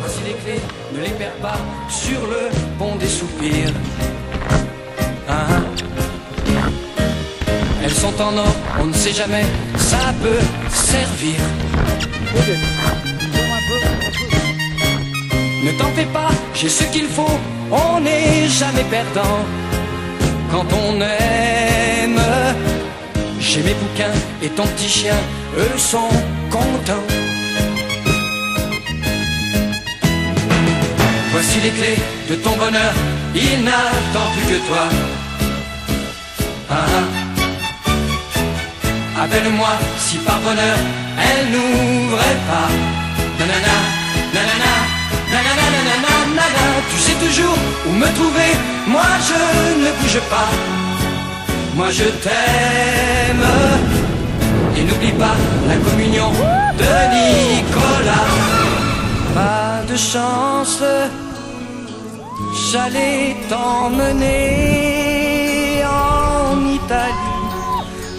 Voici les clés, ne les perds pas sur le pont des soupirs. Ah, ah. Elles sont en or, on ne sait jamais, ça peut servir. Ne t'en fais pas, j'ai ce qu'il faut, on n'est jamais perdant quand on aime. J'ai mes bouquins et ton petit chien, eux sont contents. Voici les clés de ton bonheur, il n'attend plus que toi. Ah, ah. Appelle-moi si par bonheur elle n'ouvrait pas. Nanana, nanana, nanana, nanana, nanana. Tu sais toujours où me trouver, moi je ne bouge pas. Moi je t'aime. Et n'oublie pas la communion de Nicolas. Pas de chance, j'allais t'emmener en Italie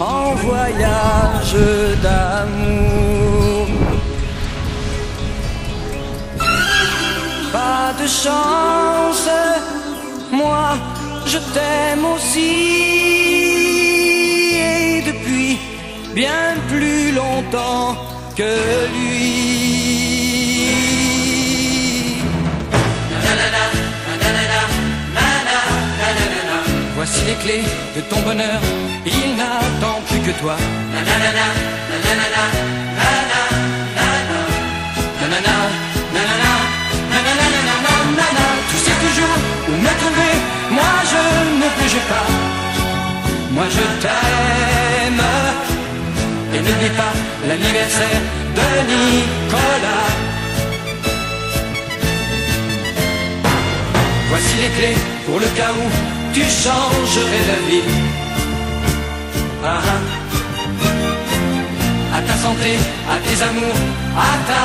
en voyage d'amour. Pas de chance, moi je t'aime aussi bien plus longtemps que lui. Voici les clés de ton bonheur, il n'attend plus que toi. Tu sais toujours où me trouver, moi je ne bouge pas, moi je t'aime. N'oublie pas l'anniversaire de Nicolas. Voici les clés pour le cas où tu changerais la vie. Ah, ah. À ta santé, à tes amours, à ta